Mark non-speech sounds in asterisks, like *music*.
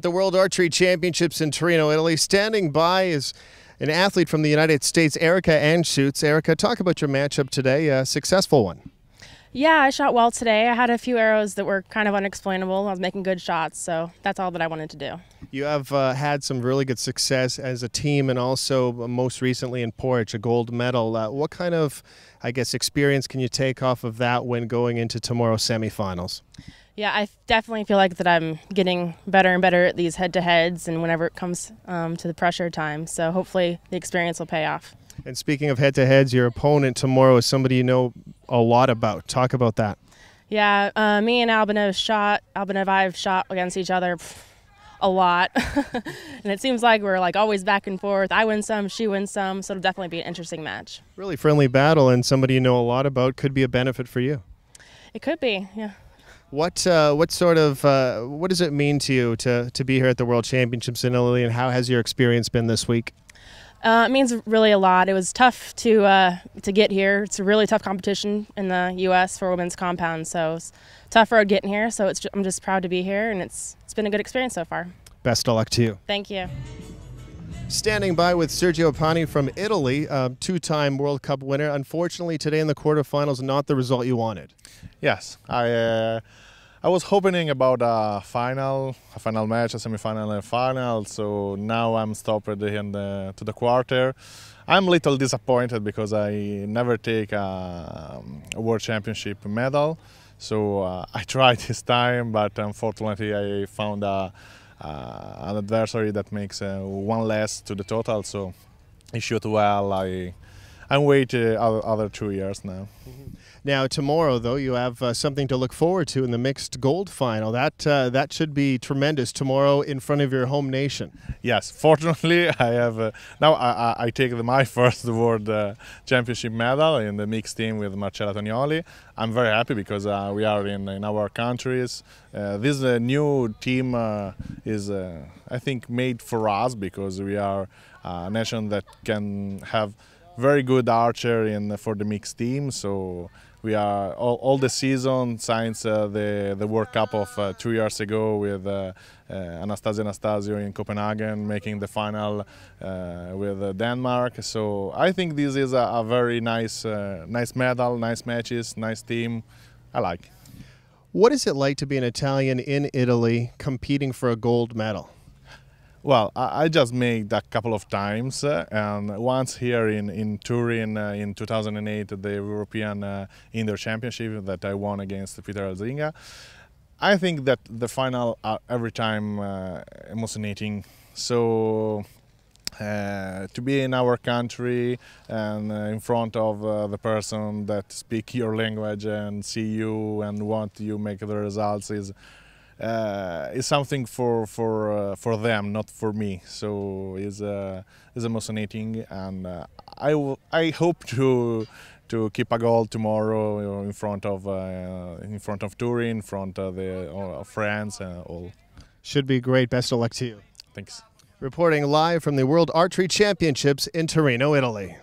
At the World Archery Championships in Torino, Italy, standing by is an athlete from the United States, Erika Anschutz. Erika, talk about your matchup today, a successful one. Yeah, I shot well today. I had a few arrows that were kind of unexplainable. I was making good shots, so that's all that I wanted to do. You have uh, had some really good success as a team and also uh, most recently in Poreč, a gold medal. Uh, what kind of, I guess, experience can you take off of that when going into tomorrow's semifinals? Yeah, I definitely feel like that I'm getting better and better at these head-to-heads and whenever it comes um, to the pressure time. So hopefully the experience will pay off. And speaking of head-to-heads, your opponent tomorrow is somebody you know a lot about. Talk about that. Yeah, uh, me and Albanev shot. Albanev I've shot against each other a lot, *laughs* and it seems like we're like always back and forth. I win some, she wins some, so it'll definitely be an interesting match. Really friendly battle, and somebody you know a lot about could be a benefit for you. It could be, yeah. What uh, what sort of uh, what does it mean to you to to be here at the World Championships in Italy, and how has your experience been this week? Uh, it means really a lot. It was tough to uh, to get here. It's a really tough competition in the U.S. for women's compound, so it's tough road getting here. So it's, I'm just proud to be here, and it's it's been a good experience so far. Best of luck to you. Thank you. Standing by with Sergio Pagni from Italy, uh, two-time World Cup winner. Unfortunately, today in the quarterfinals, not the result you wanted. Yes, I uh, I was hoping about a final, a final match, a semi-final, and a final. So now I'm stopped in the to the quarter. I'm a little disappointed because I never take a, a World Championship medal. So uh, *laughs* I tried this time, but unfortunately I found a uh, an adversary that makes uh, one less to the total. So he shot well. I I'm waiting other, other two years now. Mm -hmm. Now tomorrow, though, you have uh, something to look forward to in the mixed gold final. That uh, that should be tremendous tomorrow in front of your home nation. Yes, *laughs* fortunately, I have uh, now I, I, take my *laughs* first world uh, championship medal in the mixed team with Marcella Tonioli. I'm very happy because uh, we are in in our countries. Uh, this new team is, I think, made for us because we are a nation that can have very good archer in for the mixed team. So we are all, all the season since uh, the the World Cup of uh, two years ago with uh, uh Anastasia Anastasio in Copenhagen making the final uh, with uh, Denmark. So I think this is a, a very nice nice medal, nice matches, nice team. I like. What is it like to be an Italian in Italy competing for a gold medal? Well, I just made a couple of times, uh, and once here in in Turin uh, in 2008, the European uh, Indoor Championship that I won against Peter Elzinga. I think that the final are every time uh, emotionating. So uh, to be in our country and uh, in front of uh, the person that speak your language and see you and want you make the results is uh, is something for for uh, for them, not for me. So it's uh, is emotionating, and uh, I I hope to to keep a goal tomorrow in front of uh, in front of Turin, in front of the uh, friends and all. Should be great. Best of luck to you. Thanks. Reporting live from the World Archery Championships in Torino, Italy.